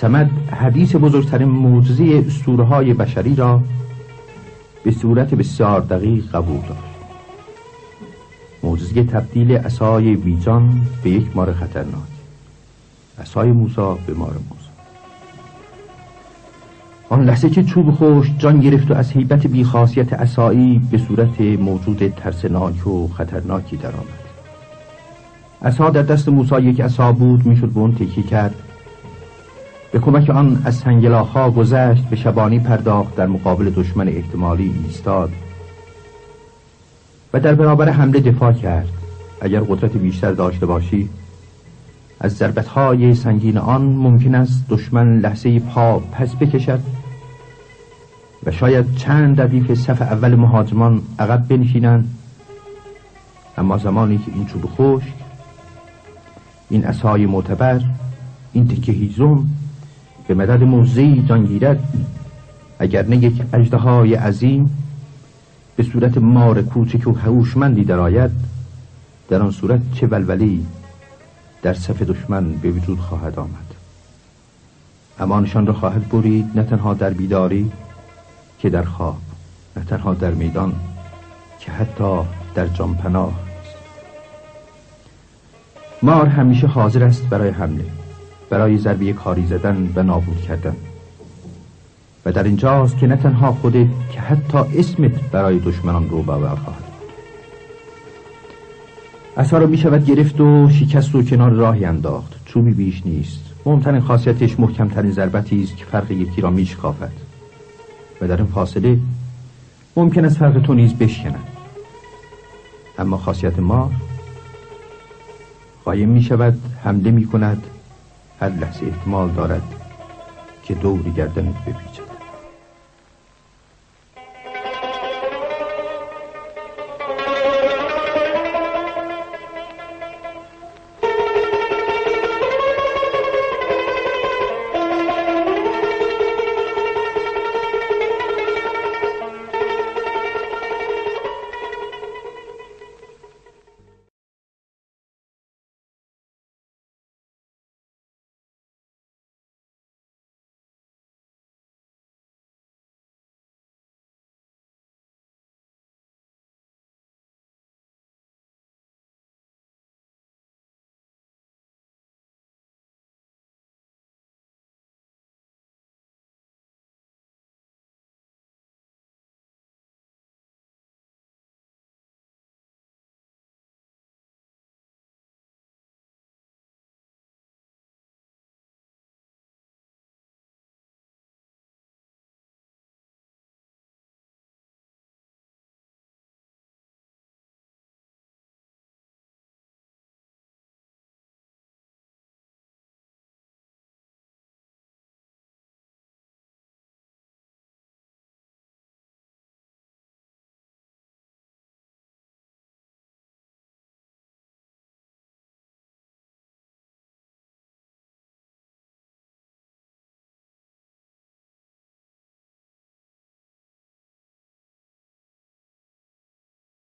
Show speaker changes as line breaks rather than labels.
سمد حدیث بزرگترین معجزه اسطوره های بشری را به صورت بسیار دقیق قبول داشت معجزه تبدیل اسای بیجان به یک مار خطرناک. اسای موسا به مار موسا آن لحظه که چوب خوش جان گرفت و از حیبت بیخاصیت اسایی به صورت موجود ترسناک و خطرناکی درآمد. اسا در دست موسی یک اسا بود می‌شد به اون تکی کرد. به کمک آن از سنگلاخا گذشت به شبانی پرداخت در مقابل دشمن احتمالی ایستاد و در برابر حمله دفاع کرد. اگر قدرت بیشتر داشته باشی از ضربتهای سنگین آن ممکن است دشمن لحظه پا پس بکشد و شاید چند ردیف صف اول مهاجمان عقب بنشینند. اما زمانی که این چوب خشک این اسای معتبر این تکه هیزم به مدد موزهی جان گیرد. اگر نه یک اجدهای عظیم به صورت مار کوچک و هوشمندی درآید در آن صورت چه ولولی در صف دشمن به وجود خواهد آمد. امانشان را خواهد برید نه تنها در بیداری که در خواب نه تنها در میدان که حتی در جانپناه مار همیشه حاضر است برای حمله. برای ضربه کاری زدن و نابود کردن. و در اینجاست که نه تنها خودت که حتی اسمت برای دشمنان رو باور خواهد اصلا را می شود گرفت و شکست و کنار راهی انداخت. چوبی بیش نیست. مهمترین خاصیتش محکمترین ضربتی است که فرق یکی را می شکافد و در این فاصله ممکن است فرق تو نیز بشکند. اما خاصیت ما قایم می شود حمله می کند هر لحظه احتمال دارد که دوری گردنت بپیچد.